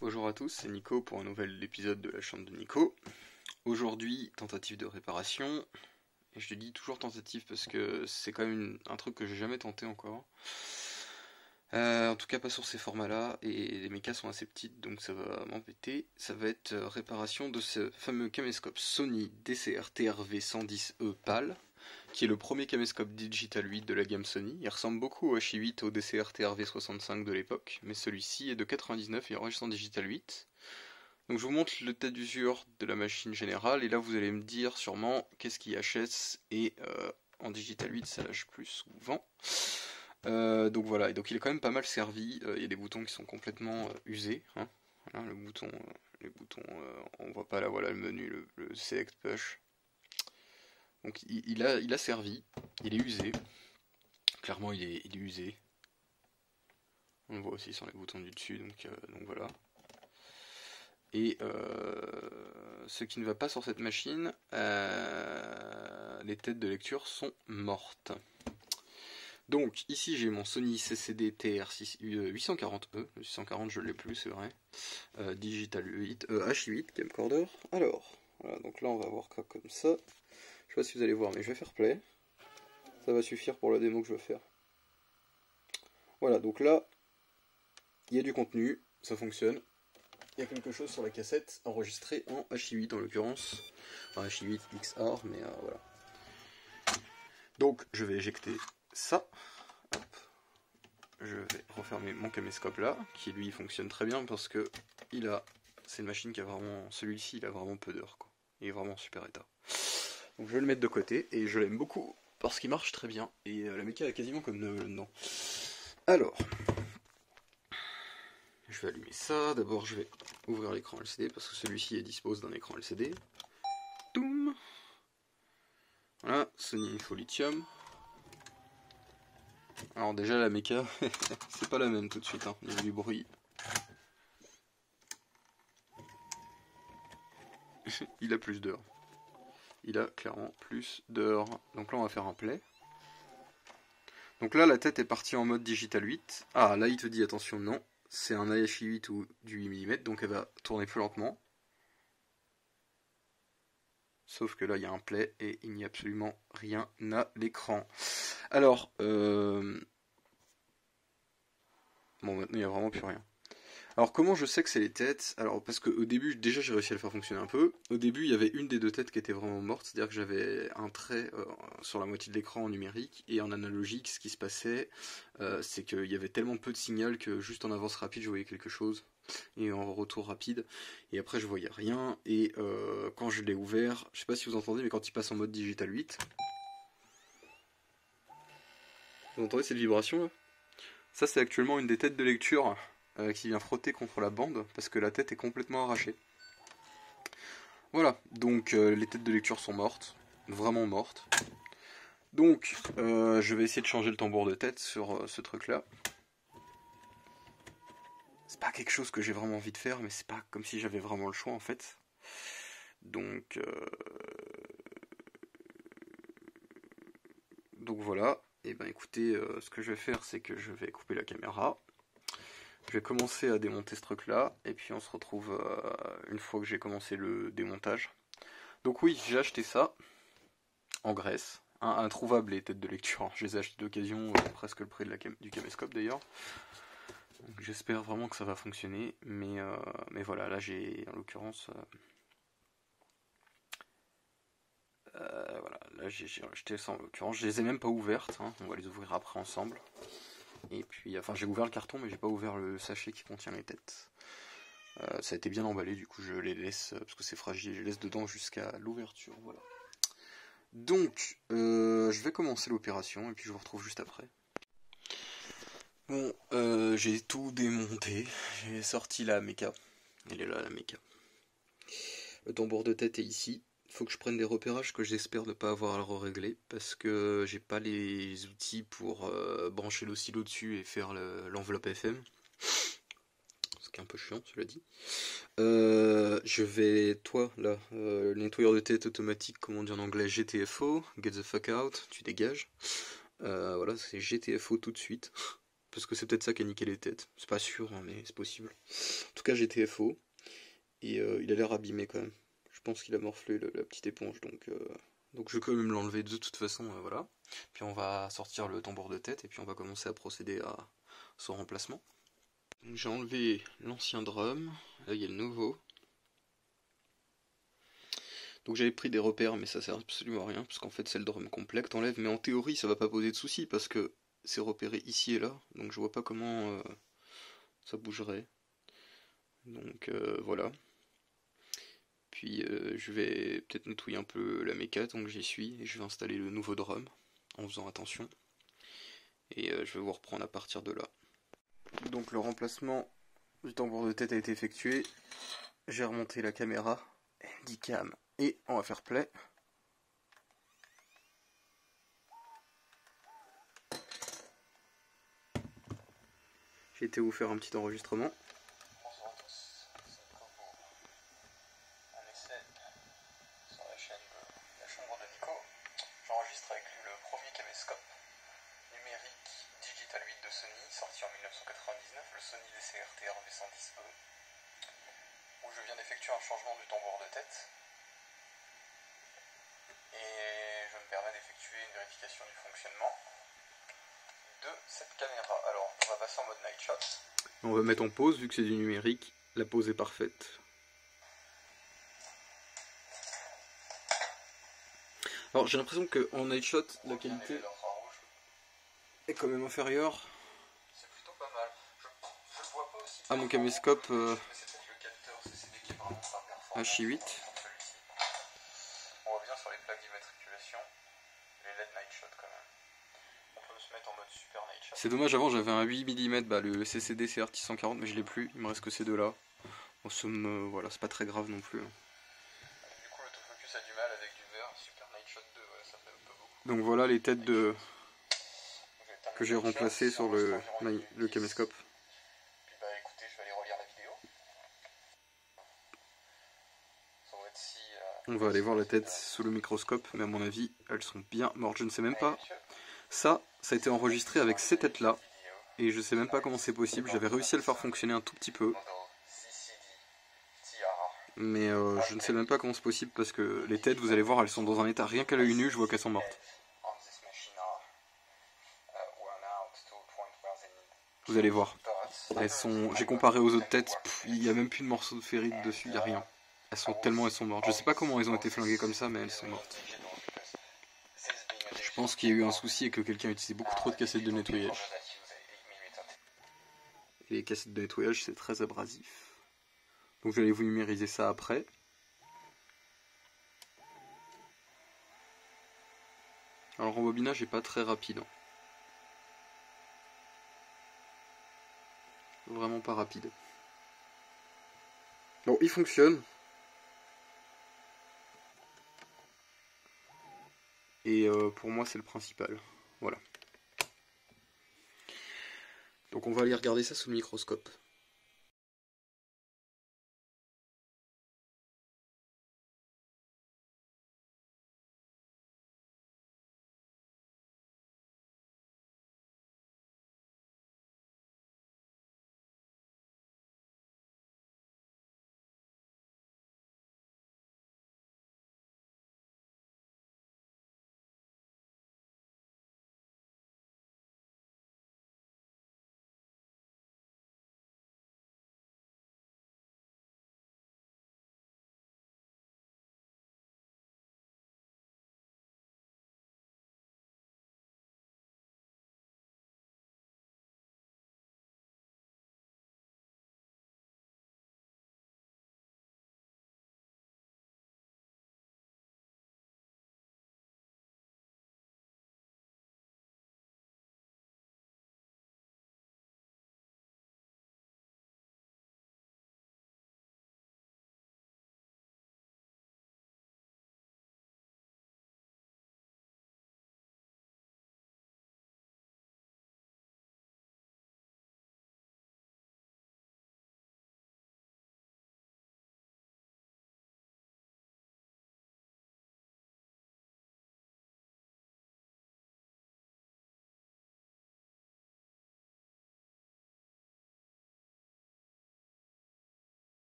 Bonjour à tous, c'est Nico pour un nouvel épisode de la chambre de Nico. Aujourd'hui, tentative de réparation. Et je dis toujours tentative parce que c'est quand même un truc que j'ai jamais tenté encore. Euh, en tout cas pas sur ces formats là et les mécas sont assez petites donc ça va m'embêter. Ça va être euh, réparation de ce fameux caméscope Sony DCR TRV 110E PAL qui est le premier caméscope Digital 8 de la gamme Sony. Il ressemble beaucoup au H8 au DCR TRV 65 de l'époque mais celui-ci est de 99 et enregistre en Digital 8. Donc je vous montre le tas d'usure de la machine générale et là vous allez me dire sûrement qu'est-ce qui HS et euh, en Digital 8 ça lâche plus souvent. Euh, donc voilà, et donc il est quand même pas mal servi. Euh, il y a des boutons qui sont complètement usés. Hein. Le bouton, les boutons, on voit pas là, voilà le menu, le, Select Push. Donc il, a, il a servi, il est usé. Clairement, il est, il est usé. On le voit aussi sur les boutons du dessus, donc, donc voilà. Et ce qui ne va pas sur cette machine, les têtes de lecture sont mortes. Donc ici j'ai mon Sony CCD TR840E, 840 je l'ai plus c'est vrai, euh, Digital 8, euh, H8 camcorder. Alors, voilà, donc là on va voir quoi comme ça? Je sais pas si vous allez voir mais je vais faire play. Ça va suffire pour la démo que je veux faire. Voilà, donc là, il y a du contenu, ça fonctionne. Il y a quelque chose sur la cassette enregistrée en H8 en l'occurrence. Enfin H8 XR, mais euh, voilà. Donc je vais éjecter ça. Je vais refermer mon caméscope là, qui lui fonctionne très bien parce que il a. C'est une machine qui a vraiment. Celui-ci il a vraiment peu d'heures quoi. Il est vraiment en super état. Je vais le mettre de côté et je l'aime beaucoup parce qu'il marche très bien. Et euh, la méca est quasiment comme neuve dedans. Alors. Je vais allumer ça. D'abord je vais ouvrir l'écran LCD parce que celui-ci dispose d'un écran LCD. Toum Voilà, Sony Info Lithium. Alors déjà la méca, c'est pas la même tout de suite, hein. il y a du bruit. il a plus d'heures. Il a clairement plus d'heures. Donc là on va faire un play. Donc là la tête est partie en mode digital 8. Ah là il te dit attention non, c'est un AHI 8 ou du 8 mm donc elle va tourner plus lentement. Sauf que là, il y a un play et il n'y a absolument rien à l'écran. Alors, euh... bon, maintenant, il n'y a vraiment plus rien. Alors, comment je sais que c'est les têtes? Alors, parce qu'au début, déjà, j'ai réussi à le faire fonctionner un peu. Au début, il y avait une des deux têtes qui était vraiment morte, c'est-à-dire que j'avais un trait euh, sur la moitié de l'écran en numérique et en analogique. Ce qui se passait, euh, c'est qu'il y avait tellement peu de signal que juste en avance rapide, je voyais quelque chose et en retour rapide. Et après, je voyais rien. Et euh, quand je l'ai ouvert, je sais pas si vous entendez, mais quand il passe en mode digital 8, vous entendez cette vibration Ça, c'est actuellement une des têtes de lecture euh, qui vient frotter contre la bande parce que la tête est complètement arrachée. Voilà, donc euh, les têtes de lecture sont mortes, vraiment mortes. Donc, je vais essayer de changer le tambour de tête sur ce truc là c'est pas quelque chose que j'ai vraiment envie de faire, mais c'est pas comme si j'avais vraiment le choix en fait. Donc, euh, donc voilà. Et eh ben écoutez, euh, ce que je vais faire, c'est que je vais couper la caméra. Je vais commencer à démonter ce truc là, et puis on se retrouve euh, une fois que j'ai commencé le démontage. Donc oui, j'ai acheté ça en Grèce, introuvable les têtes de lecture. Je les ai achetées d'occasion, presque le prix du caméscope d'ailleurs. J'espère vraiment que ça va fonctionner, mais, euh, mais voilà, là j'ai en l'occurrence. Euh, euh, voilà, là j'ai acheté ça en l'occurrence. Je les ai même pas ouvertes, hein. on va les ouvrir après ensemble. Et puis, enfin, j'ai ouvert le carton, mais j'ai pas ouvert le sachet qui contient les têtes. ça a été bien emballé, du coup je les laisse, parce que c'est fragile, je les laisse dedans jusqu'à l'ouverture, voilà. Donc, je vais commencer l'opération, et puis je vous retrouve juste après. Bon, euh, j'ai tout démonté. J'ai sorti la méca. Elle est là, la méca. Le tambour de tête est ici. Faut que je prenne des repérages que j'espère ne pas avoir à régler parce que j'ai pas les outils pour euh, brancher l'oscillo dessus et faire l'enveloppe FM. Ce qui est un peu chiant, cela dit. Euh, je vais, toi, là, le nettoyeur de tête automatique, comme on dit en anglais, GTFO, get the fuck out, tu dégages. voilà, c'est GTFO tout de suite. Parce que c'est peut-être ça qui a niqué les têtes. C'est pas sûr, hein, mais c'est possible. En tout cas, j'ai TFO. Et euh, il a l'air abîmé quand même. Je pense qu'il a morflé la petite éponge. Donc, euh, donc je vais quand même l'enlever de toute façon. Euh, voilà. Puis on va sortir le tambour de tête. Et puis on va commencer à procéder à son remplacement. J'ai enlevé l'ancien drum. Là, il y a le nouveau. Donc j'avais pris des repères, mais ça sert absolument à rien, parce qu'en fait c'est le drum complet que t'enlèves, mais en théorie ça va pas poser de soucis, parce que c'est repéré ici et là, donc je vois pas comment euh, ça bougerait. Donc euh, voilà. Puis euh, je vais peut-être nettoyer un peu la méca, donc j'y suis, et je vais installer le nouveau drum, en faisant attention. Et je vais vous reprendre à partir de là. Donc le remplacement du tambour de tête a été effectué. J'ai remonté la caméra, Handycam, et on va faire play. J'ai été vous faire un petit enregistrement. le Sony VCRTR V110E, où je viens d'effectuer un changement du tambour de tête. Et je me permets d'effectuer une vérification du fonctionnement de cette caméra. Alors, on va passer en mode night shot. On va mettre en pause, vu que c'est du numérique, la pause est parfaite. Alors j'ai l'impression qu'en night shot, la qualité est quand même inférieure à mon caméscope euh, HI8. On bien sur les plaques d'immatriculation les LED night shot quand même. C'est dommage, avant j'avais un 8 mm, bah, le CCD CRT 140, mais je l'ai plus, il me reste que ces deux-là. En somme, euh, voilà, c'est pas très grave non plus. Hein. Du coup, l'autofocus a du mal avec du verre, Super Night Shot 2, ça fait un peu beaucoup. Donc voilà les têtes de que j'ai remplacées sur le, le caméscope. Puis bah écoutez, je vais aller relire la vidéo. On va aller voir la tête sous le microscope, mais à mon avis, elles sont bien mortes. Je ne sais même pas ça, ça a été enregistré avec ces têtes-là. Et je sais même pas comment c'est possible. J'avais réussi à le faire fonctionner un tout petit peu. Mais euh, je ne sais même pas comment c'est possible parce que les têtes, vous allez voir, elles sont dans un état rien qu'à l'œil nu, je vois qu'elles sont mortes. Vous allez voir. Elles sont. J'ai comparé aux autres têtes, il n'y a même plus de morceaux de ferrite dessus, il n'y a rien. Elles sont tellement elles sont mortes. Je sais pas comment elles ont été flinguées comme ça, mais elles sont mortes. Je pense qu'il y a eu un souci et que quelqu'un a utilisé beaucoup trop de cassettes de nettoyage. Et les cassettes de nettoyage, c'est très abrasif. Donc je vais vous numériser ça après. Alors le rembobinage n'est pas très rapide. Hein. Vraiment pas rapide. Bon, il fonctionne. Et euh, pour moi, c'est le principal. Voilà. Donc on va aller regarder ça sous le microscope.